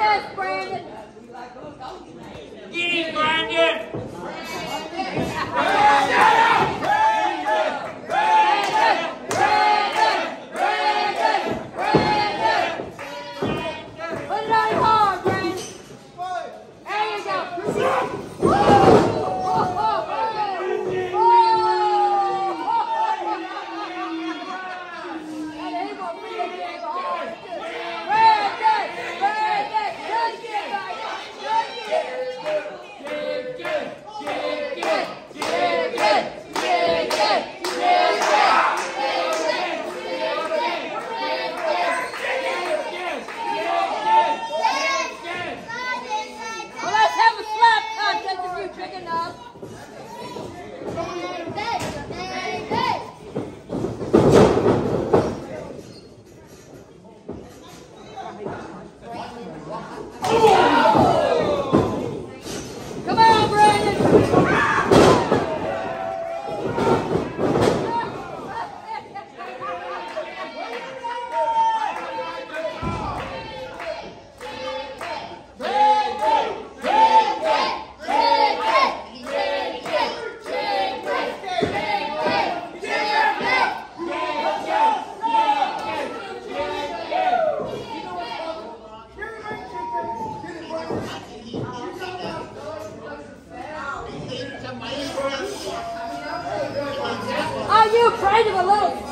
Brandon! Brandon! Good afraid of a little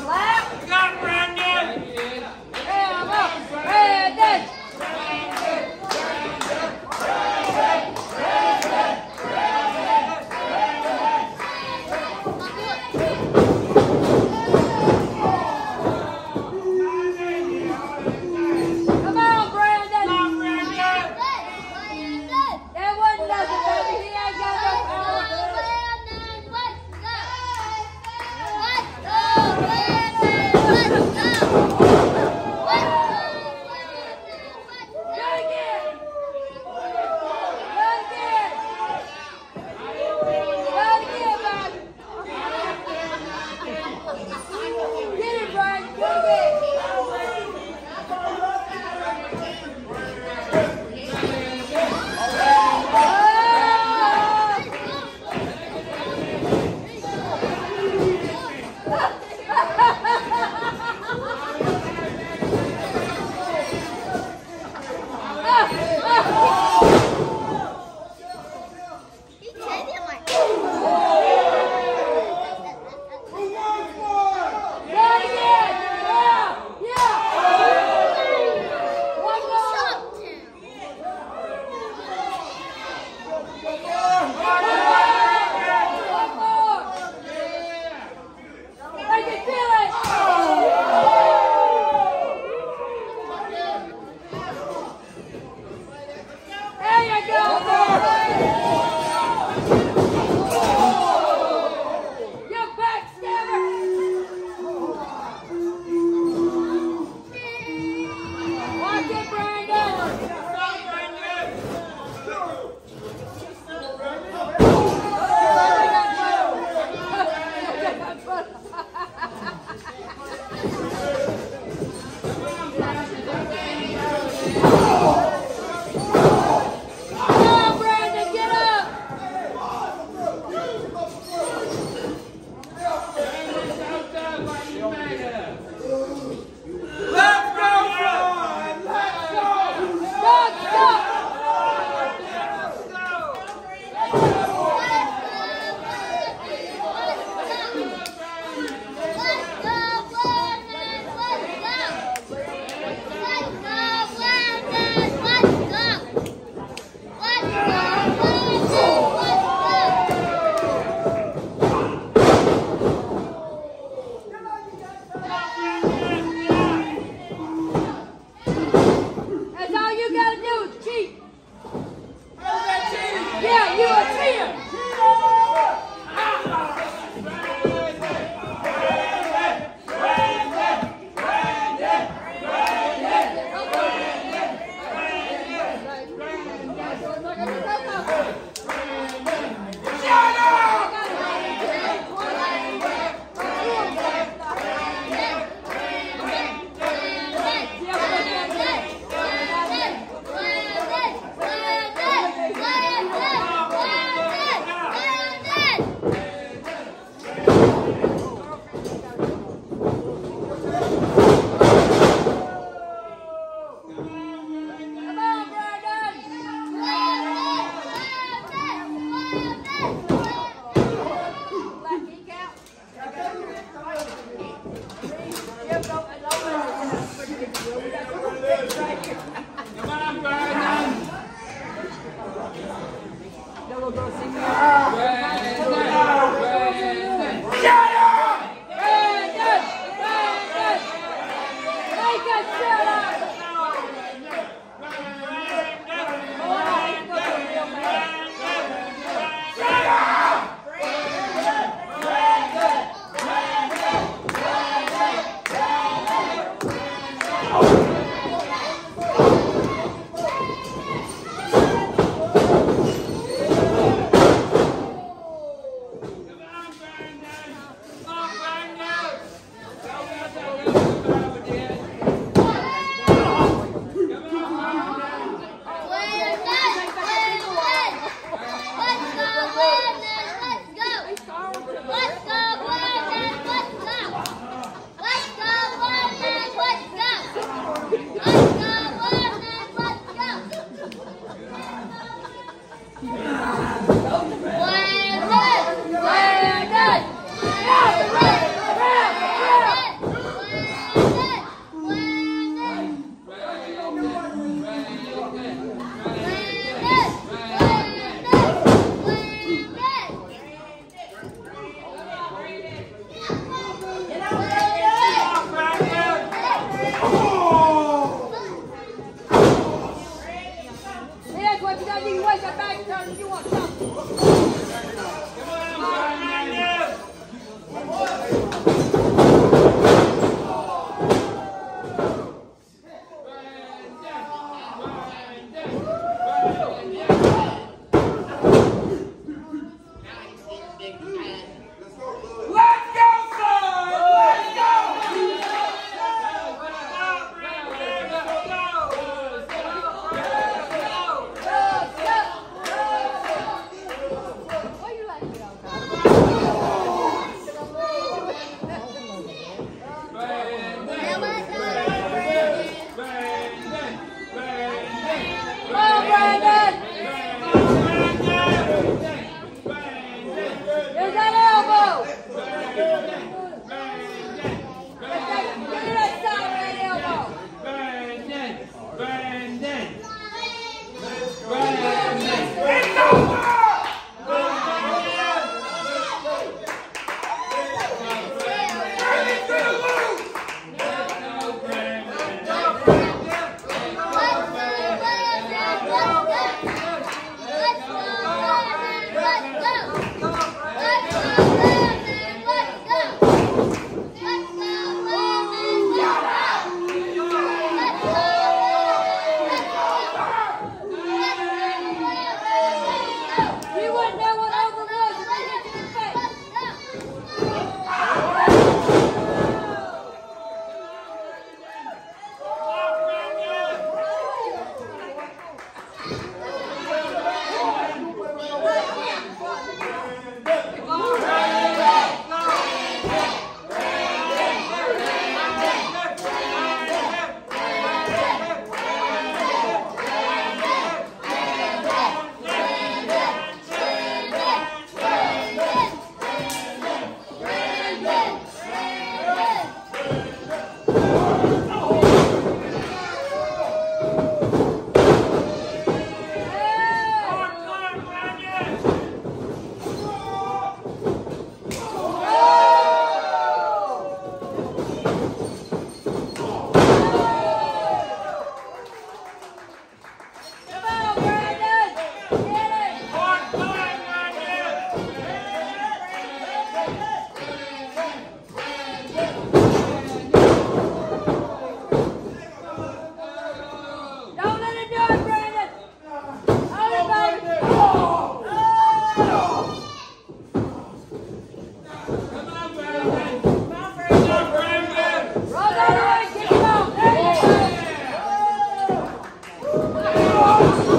Oh!